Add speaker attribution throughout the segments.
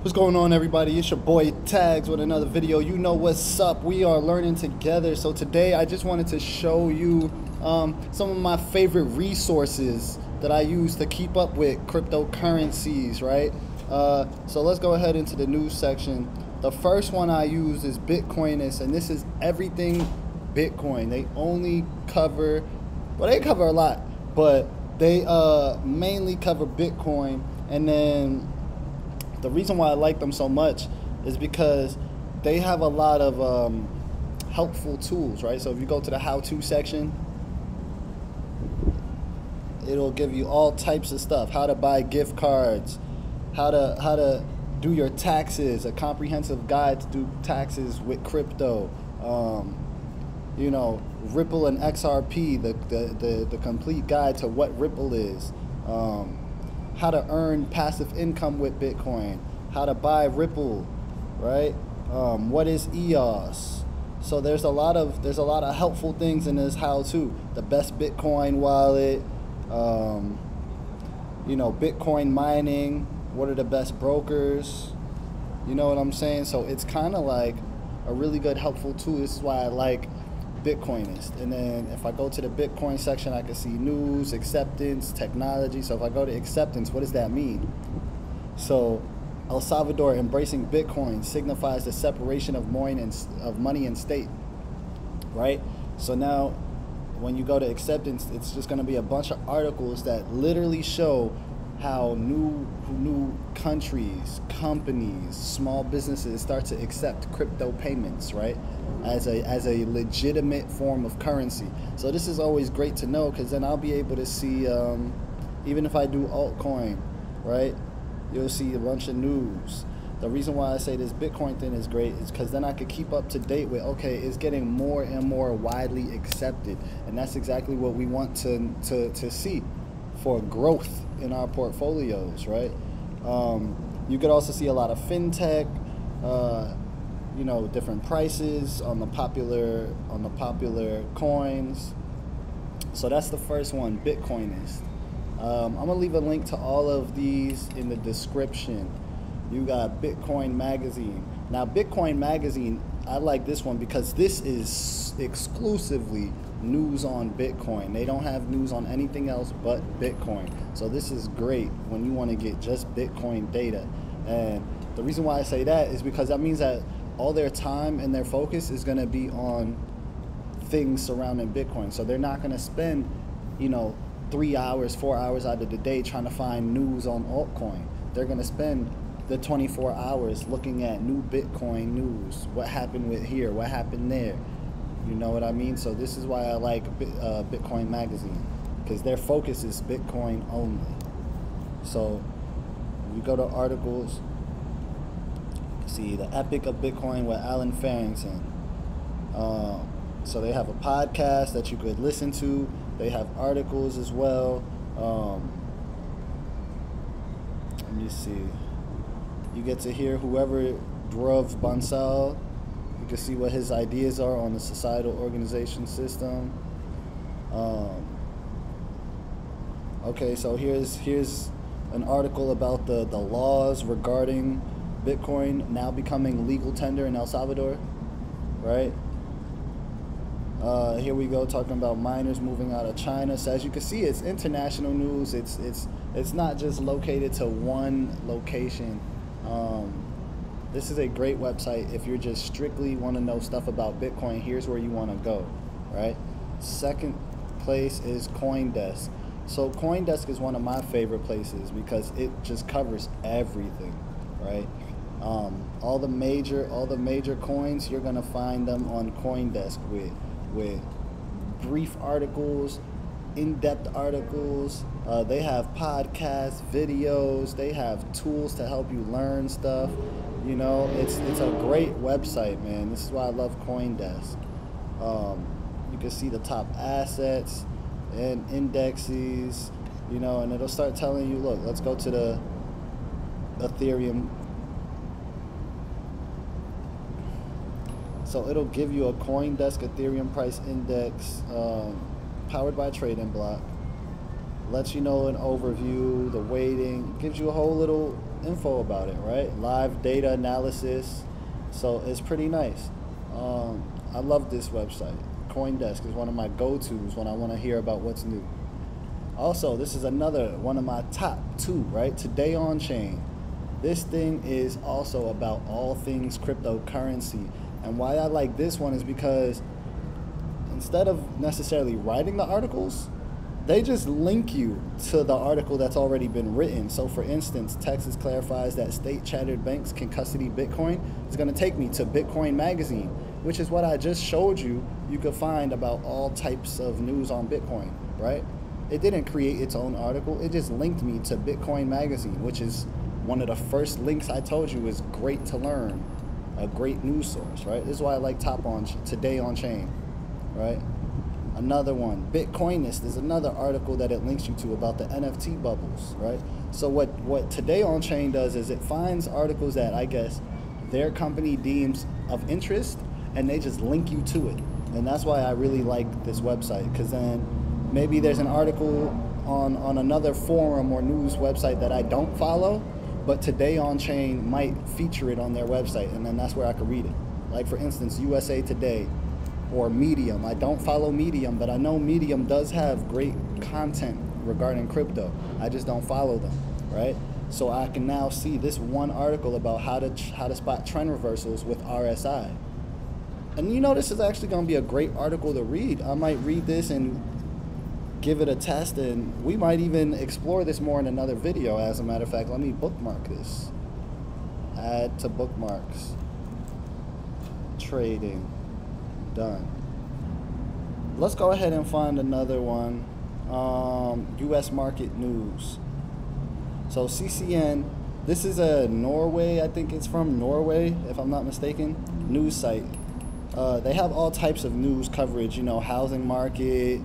Speaker 1: What's going on, everybody? It's your boy Tags with another video. You know what's up. We are learning together. So, today I just wanted to show you um, some of my favorite resources that I use to keep up with cryptocurrencies, right? Uh, so, let's go ahead into the news section. The first one I use is Bitcoinist, and this is everything Bitcoin. They only cover, well, they cover a lot, but they uh, mainly cover Bitcoin. And then the reason why I like them so much is because they have a lot of um, helpful tools, right? So if you go to the how-to section, it'll give you all types of stuff: how to buy gift cards, how to how to do your taxes, a comprehensive guide to do taxes with crypto. Um, you know, Ripple and XRP, the, the, the, the complete guide to what Ripple is. Um, how to earn passive income with Bitcoin, how to buy Ripple, right? Um, what is EOS? So there's a lot of there's a lot of helpful things in this how to the best Bitcoin wallet, um, you know, Bitcoin mining. What are the best brokers? You know what I'm saying? So it's kind of like a really good helpful tool. This is why I like Bitcoinist. And then if I go to the Bitcoin section, I can see news, acceptance, technology. So if I go to acceptance, what does that mean? So El Salvador embracing Bitcoin signifies the separation of money and, of money and state, right? So now when you go to acceptance, it's just going to be a bunch of articles that literally show how new new countries, companies, small businesses start to accept crypto payments, right? As a as a legitimate form of currency. So this is always great to know because then I'll be able to see, um, even if I do altcoin, right? You'll see a bunch of news. The reason why I say this Bitcoin thing is great is because then I could keep up to date with okay, it's getting more and more widely accepted, and that's exactly what we want to to to see for growth in our portfolios, right? Um, you could also see a lot of fintech, uh, you know, different prices on the popular on the popular coins. So that's the first one, Bitcoinist. Um, I'm gonna leave a link to all of these in the description. You got Bitcoin Magazine. Now, Bitcoin Magazine, I like this one because this is exclusively news on Bitcoin. They don't have news on anything else but Bitcoin. So this is great when you want to get just Bitcoin data. And the reason why I say that is because that means that all their time and their focus is going to be on things surrounding Bitcoin. So they're not going to spend, you know, three hours, four hours out of the day trying to find news on altcoin. They're going to spend the 24 hours looking at new Bitcoin news. What happened with here? What happened there? You know what I mean? So this is why I like uh, Bitcoin Magazine because their focus is Bitcoin only. So we go to articles. See the Epic of Bitcoin with Allen Farrington. Um, so they have a podcast that you could listen to. They have articles as well. Um, let me see. You get to hear whoever Dhruv Bansal You can see what his ideas are on the societal organization system. Um, okay, so here's here's an article about the, the laws regarding Bitcoin now becoming legal tender in El Salvador, right? Uh, here we go talking about miners moving out of China. So as you can see, it's international news. It's it's it's not just located to one location. Um, this is a great website if you're just strictly want to know stuff about Bitcoin. Here's where you want to go, right? Second place is CoinDesk. So CoinDesk is one of my favorite places because it just covers everything, right? Um, all the major all the major coins you're gonna find them on CoinDesk with with brief articles, in-depth articles. Uh, they have podcasts, videos. They have tools to help you learn stuff. You know, it's it's a great website, man. This is why I love CoinDesk. Um, you can see the top assets and indexes, you know, and it'll start telling you, look, let's go to the Ethereum. So it'll give you a CoinDesk Ethereum price index um, powered by Trading Block, lets you know an overview, the weighting, gives you a whole little info about it, right? Live data analysis. So it's pretty nice. Um, I love this website. CoinDesk is one of my go-tos when I want to hear about what's new. Also, this is another one of my top two, right? Today on chain. This thing is also about all things cryptocurrency. And why I like this one is because instead of necessarily writing the articles, they just link you to the article that's already been written. So, for instance, Texas clarifies that state chartered banks can custody Bitcoin. It's going to take me to Bitcoin Magazine, which is what I just showed you. You could find about all types of news on Bitcoin, right? It didn't create its own article, it just linked me to Bitcoin Magazine, which is one of the first links I told you is great to learn, a great news source, right? This is why I like Top on Today on Chain, right? Another one, Bitcoinist is another article that it links you to about the NFT bubbles, right? So what what Today on Chain does is it finds articles that I guess their company deems of interest, and they just link you to it, and that's why I really like this website because then maybe there's an article on on another forum or news website that I don't follow, but Today on Chain might feature it on their website, and then that's where I could read it. Like for instance, USA Today or Medium. I don't follow Medium, but I know Medium does have great content regarding crypto. I just don't follow them, right? So I can now see this one article about how to how to spot trend reversals with RSI. And you know this is actually going to be a great article to read. I might read this and give it a test and we might even explore this more in another video as a matter of fact. Let me bookmark this. Add to bookmarks. Trading done. Let's go ahead and find another one. Um, U.S. market news. So CCN, this is a Norway, I think it's from Norway, if I'm not mistaken, news site. Uh, they have all types of news coverage, you know, housing market,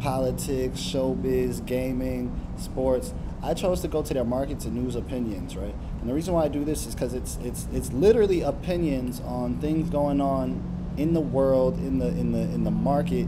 Speaker 1: politics, showbiz, gaming, sports. I chose to go to their markets and news opinions, right? And the reason why I do this is because it's it's it's literally opinions on things going on in the world, in the in the in the market,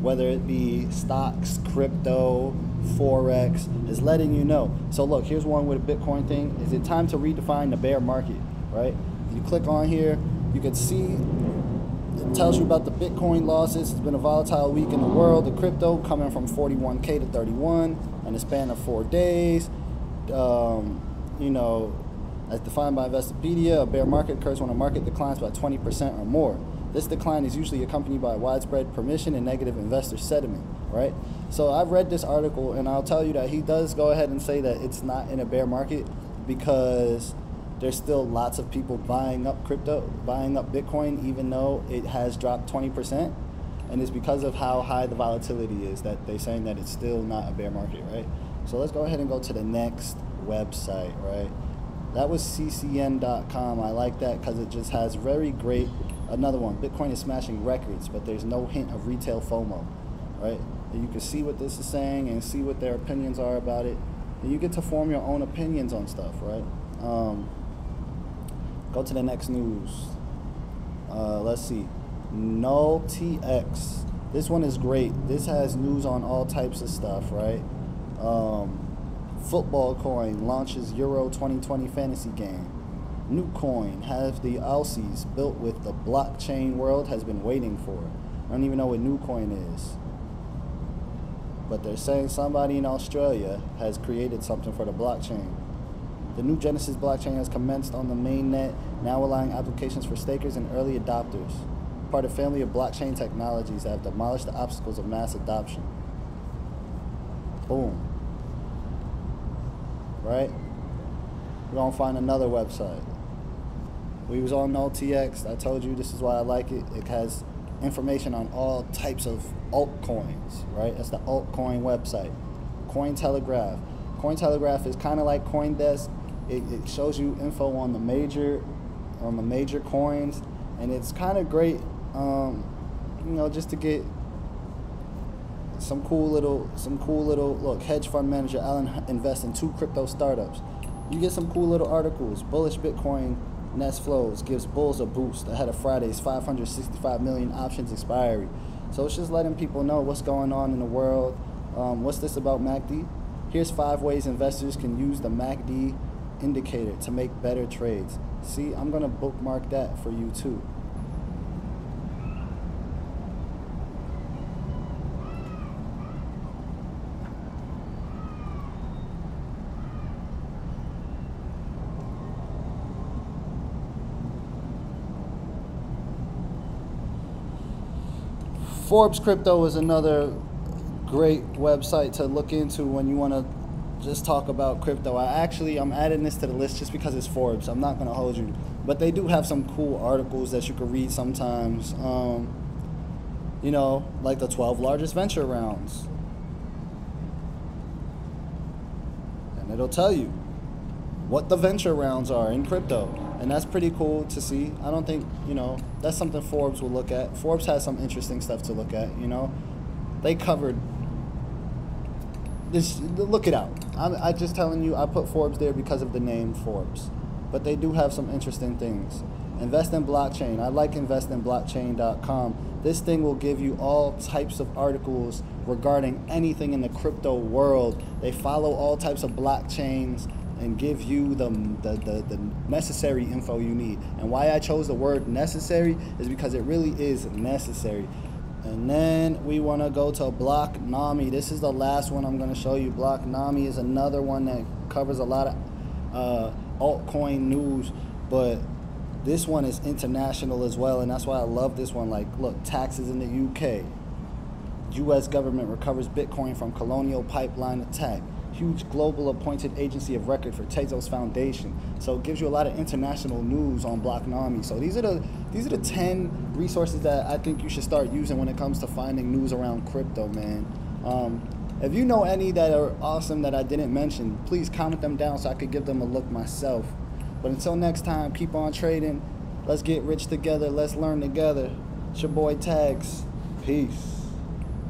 Speaker 1: whether it be stocks, crypto, forex, is letting you know. So look, here's one with a Bitcoin thing. Is it time to redefine the bear market? Right? If you click on here, you can see it tells you about the Bitcoin losses. It's been a volatile week in the world. The crypto coming from 41k to 31 in a span of four days. Um, you know, as defined by Investopedia, a bear market occurs when a market declines by 20% or more. This decline is usually accompanied by widespread permission and negative investor sentiment, right? So I've read this article and I'll tell you that he does go ahead and say that it's not in a bear market because there's still lots of people buying up crypto, buying up Bitcoin, even though it has dropped 20%. And it's because of how high the volatility is that they're saying that it's still not a bear market, right? So let's go ahead and go to the next website, right? That was ccn.com. I like that because it just has very great Another one, Bitcoin is smashing records, but there's no hint of retail FOMO, right? And you can see what this is saying and see what their opinions are about it. And you get to form your own opinions on stuff, right? Um, go to the next news. Uh, let's see. NullTX. This one is great. This has news on all types of stuff, right? Um, football coin launches Euro 2020 fantasy game. Nucoin has the Aussies built with the blockchain world has been waiting for. I don't even know what Nucoin is. But they're saying somebody in Australia has created something for the blockchain. The new Genesis blockchain has commenced on the mainnet, now allowing applications for stakers and early adopters. Part of family of blockchain technologies that have demolished the obstacles of mass adoption. Boom. Right? We're gonna find another website. We was on NullTX. I told you this is why I like it. It has information on all types of altcoins, right? That's the altcoin website. Cointelegraph. Cointelegraph is kind of like CoinDesk. It, it shows you info on the major, on the major coins, and it's kind of great, um, you know, just to get some cool little, some cool little look. Hedge fund manager Allen invests in two crypto startups. You get some cool little articles. Bullish Bitcoin Nest Flows gives Bulls a boost ahead of Friday's 565 million options expiry. So it's just letting people know what's going on in the world. Um, what's this about MACD? Here's five ways investors can use the MACD indicator to make better trades. See, I'm gonna bookmark that for you too. Forbes Crypto is another great website to look into when you want to just talk about crypto. I actually I'm adding this to the list just because it's Forbes. I'm not gonna hold you, but they do have some cool articles that you can read sometimes. Um, you know, like the 12 largest venture rounds, and it'll tell you what the venture rounds are in crypto, and that's pretty cool to see. I don't think you know that's something Forbes will look at. Forbes has some interesting stuff to look at. You know, they covered this look it out. I'm I'm just telling you, I put Forbes there because of the name Forbes, but they do have some interesting things. Invest in blockchain. I like investinblockchain.com. This thing will give you all types of articles regarding anything in the crypto world. They follow all types of blockchains and give you the, the, the, the, necessary info you need. And why I chose the word necessary is because it really is necessary. And then we want to go to Blockonomi. This is the last one I'm going to show you. Blockonomi is another one that covers a lot of uh, altcoin news, but this one is international as well, and that's why I love this one. Like, look, taxes in the UK. U.S. government recovers Bitcoin from colonial pipeline attack huge global appointed agency of record for Tezos Foundation. So it gives you a lot of international news on Blockonomi. So these are the these are the 10 resources that I think you should start using when it comes to finding news around crypto, man. Um, if you know any that are awesome that I didn't mention, please comment them down so I could give them a look myself. But until next time, keep on trading. Let's get rich together. Let's learn together. It's your boy Tags. Peace.